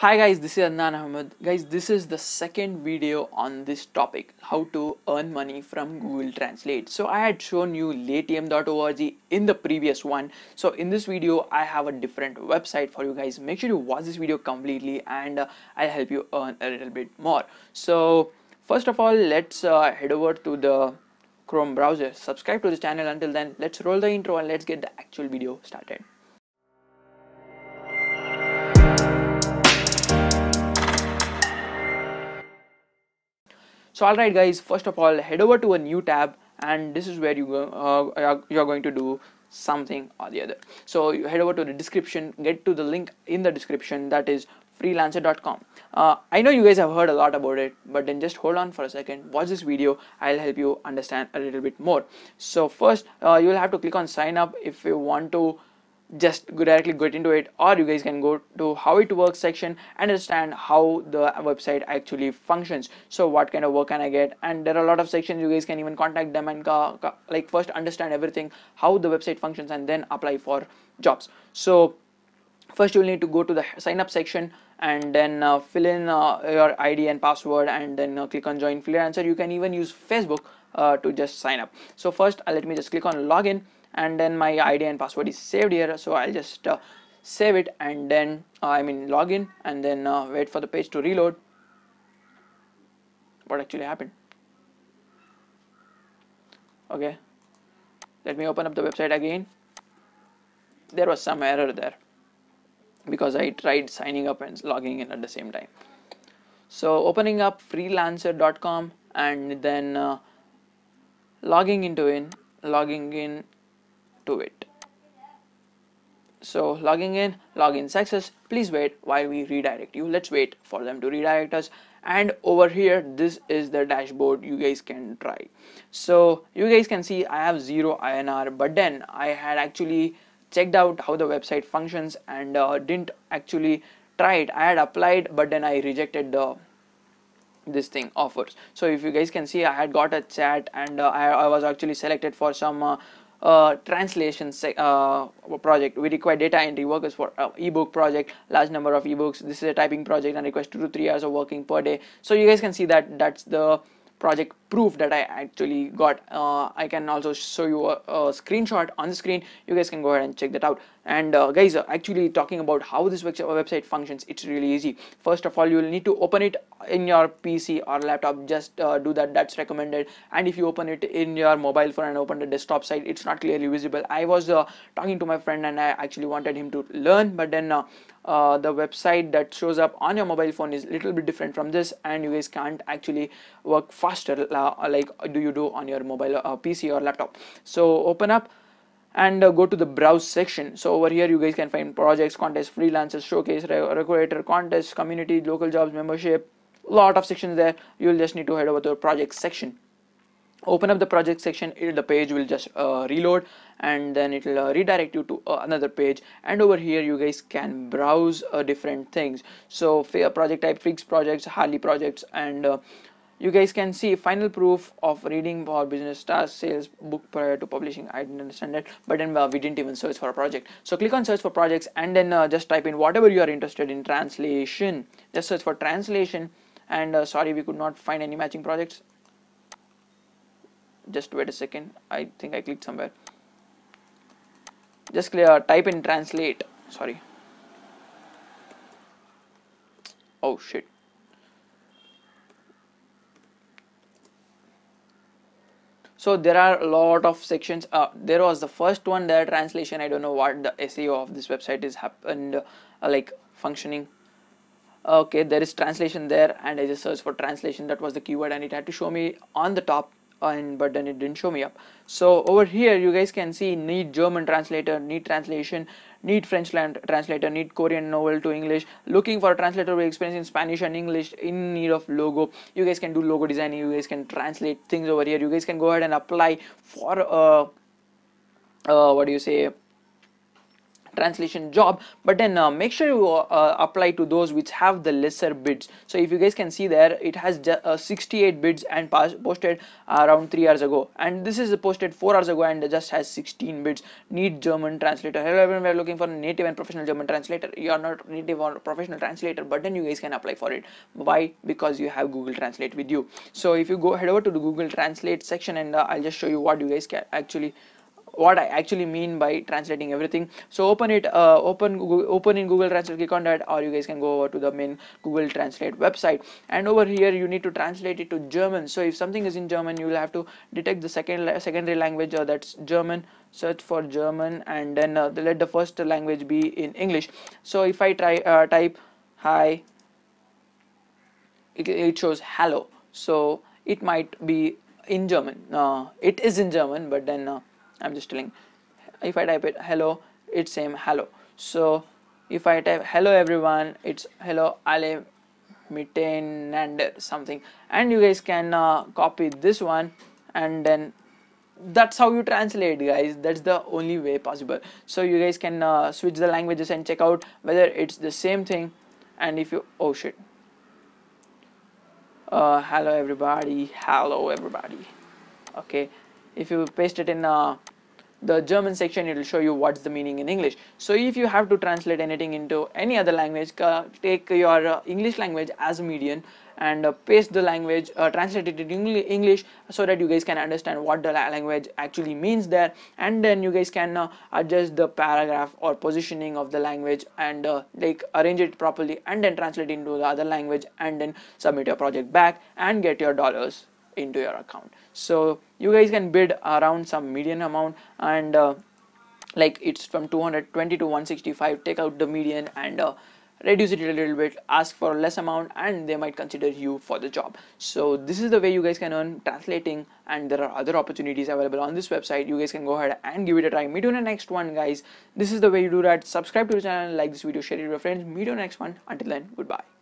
Hi guys, this is Adnaan Ahmed. Guys, this is the second video on this topic, how to earn money from Google Translate. So I had shown you latm.org in the previous one. So in this video, I have a different website for you guys. Make sure you watch this video completely and uh, I'll help you earn a little bit more. So first of all, let's uh, head over to the Chrome browser. Subscribe to this channel. Until then, let's roll the intro and let's get the actual video started. So all right guys first of all head over to a new tab and this is where you go uh, you're going to do something or the other. So you head over to the description get to the link in the description that is freelancer.com uh, i know you guys have heard a lot about it but then just hold on for a second watch this video i'll help you understand a little bit more. So first uh, you will have to click on sign up if you want to just directly get into it or you guys can go to how it works section and understand how the website actually functions. So what kind of work can i get? And there are a lot of sections you guys can even contact them and like first understand everything how the website functions and then apply for jobs. So first you'll need to go to the sign up section and then uh, fill in uh, your id and password and then uh, click on join freelancer. You can even use facebook uh, to just sign up. So first uh, let me just click on login and then my id and password is saved here so i'll just uh, save it and then uh, i mean login and then uh, wait for the page to reload. What actually happened? Okay. Let me open up the website again. There was some error there because i tried signing up and logging in at the same time. So opening up freelancer.com and then uh, logging into in logging in to it. So logging in, login success. Please wait while we redirect you. Let's wait for them to redirect us. And over here, this is the dashboard you guys can try. So you guys can see I have zero INR, but then I had actually checked out how the website functions and uh, didn't actually try it. I had applied, but then I rejected the this thing offers so if you guys can see i had got a chat and uh, I, I, was actually selected for some uh, translation uh, project. We require data entry workers for uh, ebook project, large number of ebooks. This is a typing project and requires two to three hours of working per day. So you guys can see that that's the project proof that I actually got. Uh, I can also show you a, a, screenshot on the screen. You guys can go ahead and check that out. And uh, guys, uh, actually talking about how this website functions, it's really easy. First of all, you will need to open it in your PC or laptop. Just uh, do that. That's recommended. And if you open it in your mobile phone and open the desktop side, it's not clearly visible. I was uh, talking to my friend and I actually wanted him to learn, but then uh, uh, the website that shows up on your mobile phone is a little bit different from this and you guys can't actually work faster like do you do on your mobile PC or laptop so open up and uh, go to the browse section. So over here you guys can find projects contests freelancers showcase recruiter contests community local jobs membership lot of sections there. You'll just need to head over to the project section. Open up the project section. The page will just uh, reload and then it will uh, redirect you to uh, another page. And over here you guys can browse uh, different things. So project type fixed projects harley projects and uh, you guys can see final proof of reading for business stars sales book prior to publishing. I didn't understand that but then uh, we didn't even search for a project. So click on search for projects and then uh, just type in whatever you are interested in translation. Just search for translation and uh, sorry we could not find any matching projects. Just wait a second. I think i clicked somewhere. Just clear type in translate. Sorry. Oh shit so there are a lot of sections. Uh, there was the first one there translation. I don't know what the seo of this website is happened uh, like functioning. Okay there is translation there and i just searched for translation. That was the keyword and it had to show me on the top and but then it didn't show me up. So over here you guys can see need german translator need translation need french translator need korean novel to english. Looking for a translator with experience in spanish and english in need of logo. You guys can do logo designing you guys can translate things over here. You guys can go ahead and apply for uh, uh what do you say translation job but then uh, make sure you uh, apply to those which have the lesser bids. So if you guys can see there it has uh, 68 bids and posted around 3 hours ago. And this is posted 4 hours ago and just has 16 bids. Need German translator. Hello everyone. We're looking for a native and professional German translator. You are not native or professional translator but then you guys can apply for it. Why? Because you have Google Translate with you. So if you go head over to the Google Translate section and uh, I'll just show you what you guys can actually what I actually mean by translating everything. So open it, uh, open open in Google Translate, click on that, or you guys can go over to the main Google Translate website. And over here, you need to translate it to German. So if something is in German, you will have to detect the second secondary language, uh, that's German. Search for German, and then uh, let the first language be in English. So if I try uh, type hi, it, it shows hello. So it might be in German. Uh, it is in German, but then uh, I'm just telling if I type it hello it's same hello. So if I type hello everyone it's hello alle miteinander something. And you guys can uh, copy this one and then that's how you translate guys. That's the only way possible. So you guys can uh, switch the languages and check out whether it's the same thing. And if you oh shit. Uh, hello everybody. Hello everybody. Okay. If you paste it in uh, the German section it will show you what's the meaning in English. So if you have to translate anything into any other language uh, take your uh, English language as a median and uh, paste the language uh, translate it in English so that you guys can understand what the language actually means there. And then you guys can uh, adjust the paragraph or positioning of the language and uh, like arrange it properly and then translate into the other language and then submit your project back and get your dollars into your account. So you guys can bid around some median amount and uh, like it's from 220 to 165 take out the median and uh, reduce it a little bit ask for less amount and they might consider you for the job. So this is the way you guys can earn translating and there are other opportunities available on this website. You guys can go ahead and give it a try. Meet you in the next one guys. This is the way you do that. Subscribe to the channel like this video share it with your friends. Meet you in the next one. Until then goodbye